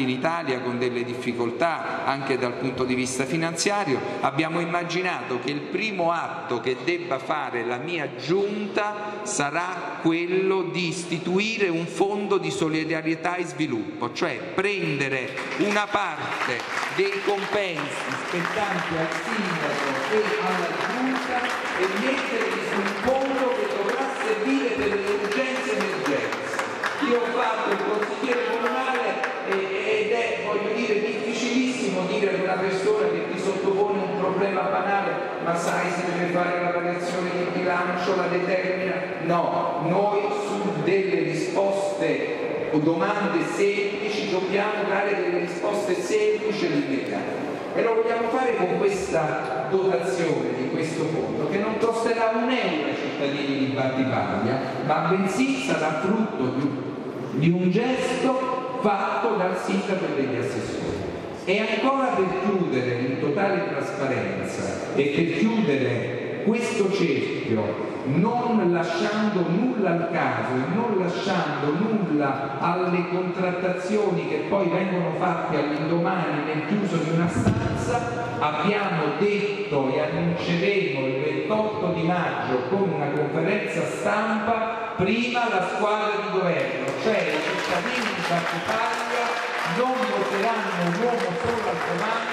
in Italia con delle difficoltà anche dal punto di vista finanziario, abbiamo immaginato che il primo atto che debba fare la mia giunta sarà quello di istituire un fondo di solidarietà e sviluppo, cioè prendere una parte dei compensi spettanti al sindaco e alla giunta e metterli su un fondo che dovrà servire per le urgenze emergenze. Io ho fatto il consigliere comunale ed è, voglio dire, difficilissimo dire ad una persona che ti sottopone un problema banale, ma sai se deve fare la variazione di bilancio, la determina. No, noi su delle risposte o domande semplici dobbiamo dare delle risposte semplici ed immediate. E lo vogliamo fare con questa dotazione di questo fondo che non costerà un euro ai cittadini di Battipaglia, ma bensì sarà frutto di di un gesto fatto dal sindaco e degli assessori. E ancora per chiudere in totale trasparenza e per chiudere questo cerchio non lasciando nulla al caso e non lasciando nulla alle contrattazioni che poi vengono fatte all'indomani nel chiuso di una stanza, abbiamo detto e annunceremo il 28 di maggio con una conferenza stampa prima la squadra di governo, cioè i cittadini di Battipaglia non voteranno un uomo solo al comando,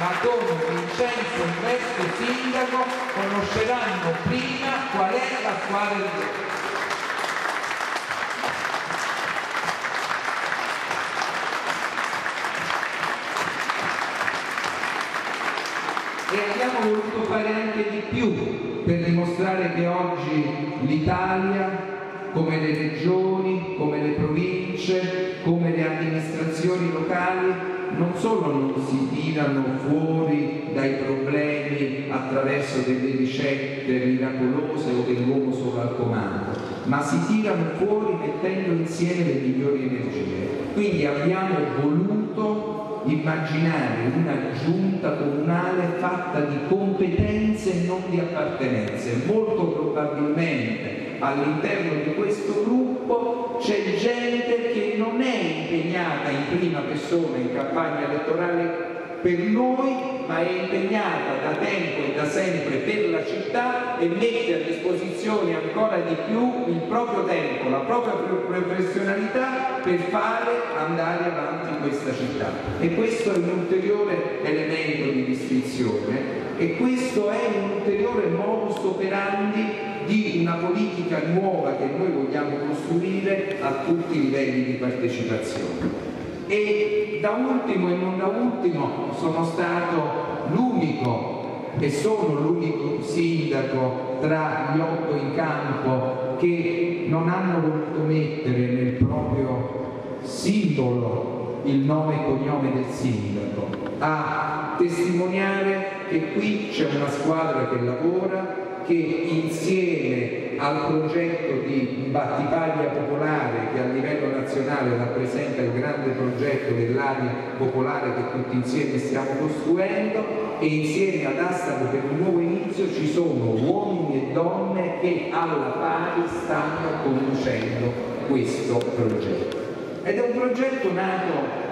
ma con Vincenzo Investo sindaco conosceranno prima qual è la squadra di governo. E abbiamo voluto fare anche di più per dimostrare che oggi l'Italia come le regioni, come le province, come le amministrazioni locali, non solo non si tirano fuori dai problemi attraverso delle ricette miracolose o dell'uomo solo al comando, ma si tirano fuori mettendo insieme le migliori energie. Quindi abbiamo voluto immaginare una giunta comunale fatta di competenze e non di appartenenze. Molto probabilmente all'interno di questo gruppo c'è gente che non è impegnata in prima persona in campagna elettorale per noi, ma è impegnata da tempo e da sempre per la città e mette a disposizione ancora di più il proprio tempo, la propria professionalità per fare andare avanti questa città. E questo è un ulteriore elemento di distinzione e questo è un ulteriore modus operandi di una politica nuova che noi vogliamo costruire a tutti i livelli di partecipazione. E da ultimo e non da ultimo sono stato l'unico e sono l'unico sindaco tra gli otto in campo che non hanno voluto mettere nel proprio simbolo il nome e cognome del sindaco, a testimoniare che qui c'è una squadra che lavora, che insieme al progetto di Battipaglia Popolare che a livello nazionale rappresenta il grande progetto dell'area popolare che tutti insieme stiamo costruendo e insieme ad Astamo per un nuovo inizio ci sono uomini e donne che alla pari stanno conducendo questo progetto. Ed è un progetto nato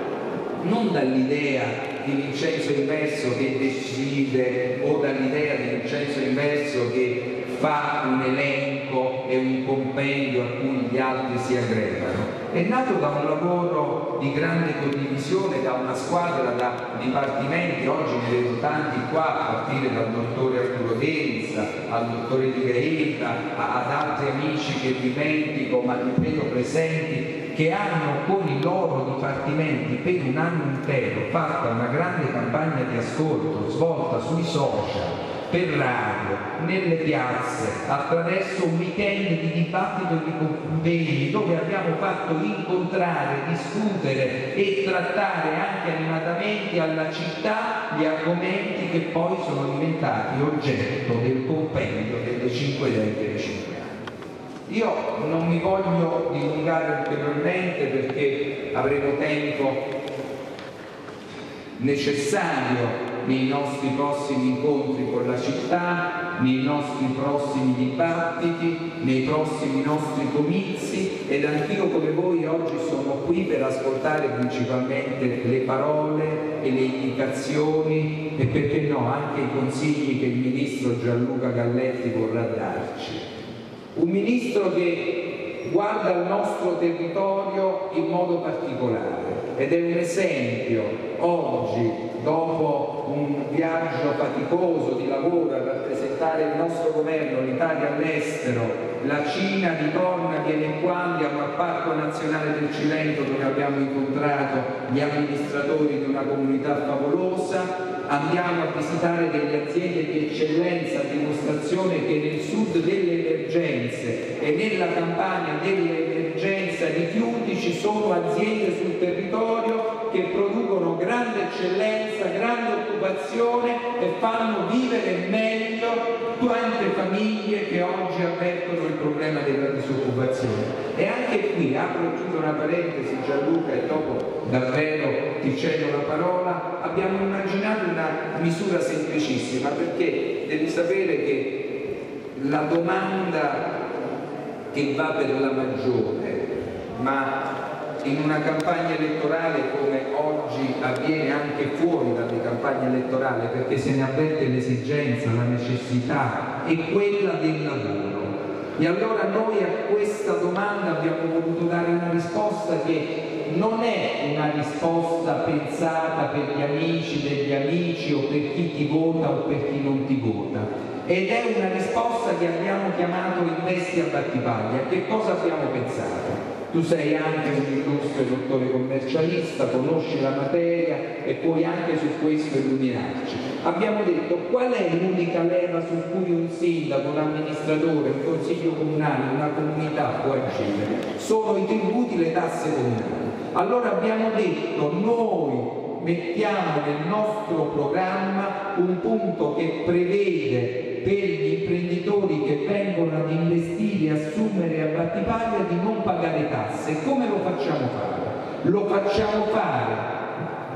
non dall'idea di Vincenzo Inverso che decide o dall'idea di Vincenzo Inverso che fa un elenco e un compendio a cui gli altri si aggregano. È nato da un lavoro di grande condivisione, da una squadra da dipartimenti, oggi ne vedo tanti qua, a partire dal dottore Arturo Denza, al dottore Di Gaeta, ad altri amici che dimentico ma li vedo presenti, che hanno con i loro dipartimenti per un anno intero fatto una grande campagna di ascolto svolta sui social per radio, nelle piazze, attraverso un weekend di dibattito e di convegni dove abbiamo fatto incontrare, discutere e trattare anche animatamente alla città gli argomenti che poi sono diventati oggetto del compendio delle cinque idee delle anni. Io non mi voglio dilungare ulteriormente perché avremo tempo necessario nei nostri prossimi incontri con la città, nei nostri prossimi dibattiti, nei prossimi nostri comizi ed anch'io come voi oggi sono qui per ascoltare principalmente le parole e le indicazioni e perché no anche i consigli che il ministro Gianluca Galletti vorrà darci. Un ministro che guarda il nostro territorio in modo particolare ed è un esempio oggi dopo un viaggio faticoso di lavoro a rappresentare il nostro governo, l'Italia all'estero, la Cina ritorna, viene qua, andiamo al Parco Nazionale del Cilento dove abbiamo incontrato gli amministratori di una comunità favolosa, andiamo a visitare delle aziende di eccellenza dimostrazione che nel sud nella campagna dell'emergenza rifiuti ci sono aziende sul territorio che producono grande eccellenza, grande occupazione e fanno vivere meglio tante famiglie che oggi avvertono il problema della disoccupazione. E anche qui, apro tutta una parentesi Gianluca e dopo davvero ti cedo la parola, abbiamo immaginato una misura semplicissima perché devi sapere che la domanda che va per la maggiore, ma in una campagna elettorale come oggi avviene anche fuori dalle campagne elettorali perché se ne avverte l'esigenza, la necessità è quella del lavoro. E allora noi a questa domanda abbiamo voluto dare una risposta che non è una risposta pensata per gli amici degli amici o per chi ti vota o per chi non ti vota ed è una risposta che abbiamo chiamato investi a battipaglia. Che cosa abbiamo pensato? tu sei anche un illustre dottore commercialista, conosci la materia e puoi anche su questo illuminarci. Abbiamo detto qual è l'unica leva su cui un sindaco, un amministratore, un consiglio comunale, una comunità può agire? Sono i tributi, le tasse comunali. Allora abbiamo detto noi mettiamo nel nostro programma un punto che prevede per gli imprenditori che vengono ad investire, assumere a battipaglia di non pagare tasse. Come lo facciamo fare? Lo facciamo fare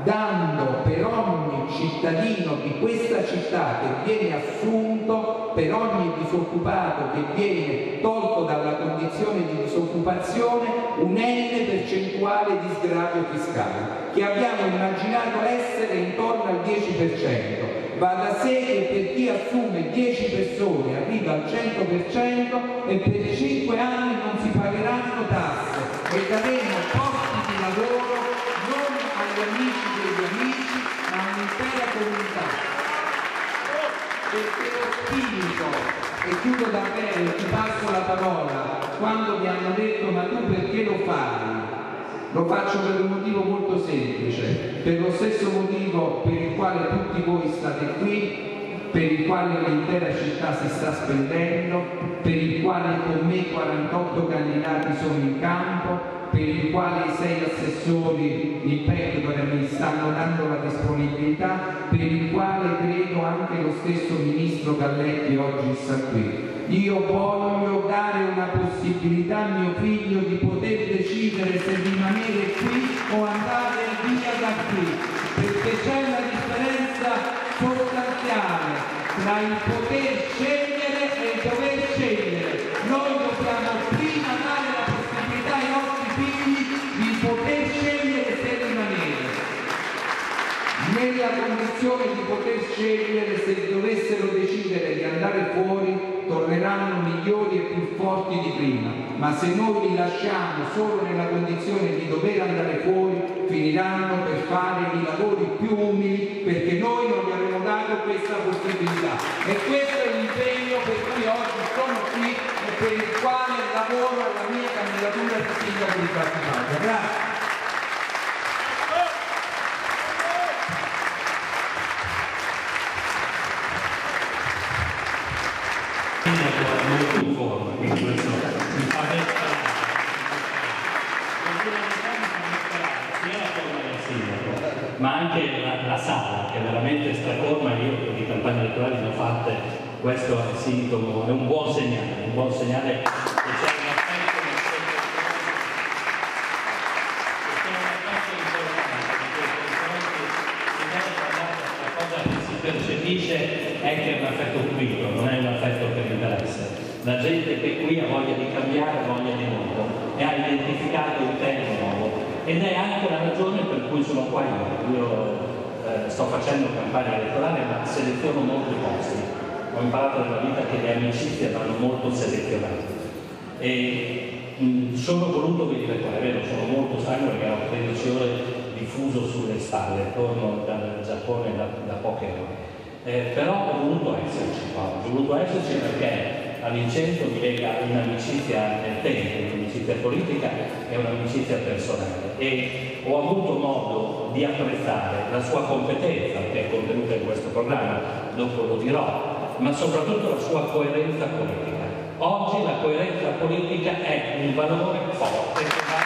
dando per ogni cittadino di questa città che viene assunto, per ogni disoccupato che viene tolto dalla condizione di disoccupazione, un N percentuale di sgravio fiscale, che abbiamo immaginato essere intorno al 10%. Va da sé che per chi assume 10 persone arriva al 100% e per 5 anni non si pagheranno tasse e daremo posti di lavoro non agli amici degli amici ma all'intera comunità. Perché lo spirito, e chiudo davvero, ti passo la parola, quando mi hanno detto ma tu perché lo fai? Lo faccio per un motivo molto semplice, per lo stesso motivo per il quale tutti voi state qui, per il quale l'intera città si sta spendendo, per il quale con me 48 candidati sono in campo, per il quale i sei assessori in pecora mi stanno dando la disponibilità, per il quale credo anche lo stesso ministro Galletti oggi sta qui. Io voglio dare una possibilità a mio figlio di poter decidere se rimanere qui o andare via da qui, perché c'è una differenza sostanziale tra il poter scegliere e il dover scegliere. Noi dobbiamo prima dare la possibilità ai nostri figli di poter scegliere se rimanere. Nella condizione di poter scegliere se dovessero decidere di andare fuori migliori e più forti di prima, ma se noi li lasciamo solo nella condizione di dover andare fuori, finiranno per fare i lavori più umili perché noi non gli abbiamo dato questa possibilità. E questo è l'impegno per cui oggi sono qui e per il quale lavoro alla mia candidatura di sindaco di qualche Grazie. Molto in forma, quindi questo mi fa mettere sia la forma del sindaco, ma anche la, la, sala che è veramente straforma, io di campagne elettorali ne ho fatte, questo è sintomo, è un buon segnale, un buon segnale che c'è un aspetto percepisce è che è un affetto pulito, non è un affetto che mi interessa. La gente che qui ha voglia di cambiare, ha voglia di nuovo e ha identificato il tema nuovo ed è anche la ragione per cui sono qua io. Io eh, sto facendo campagna elettorale ma seleziono molti posti. Ho imparato nella vita che le amicizie vanno molto selezionate e mh, sono voluto venire qua, è vero, sono molto stanco perché ho 13 ore diffuso sulle spalle, torno dal Giappone da, da poche ore. Eh, però ho voluto esserci qua, ho voluto esserci perché a Vincenzo mi lega un'amicizia nel tempo, un'amicizia politica e un'amicizia personale e ho avuto modo di apprezzare la sua competenza che è contenuta in questo programma, dopo lo dirò, ma soprattutto la sua coerenza politica. Oggi la coerenza politica è un valore forte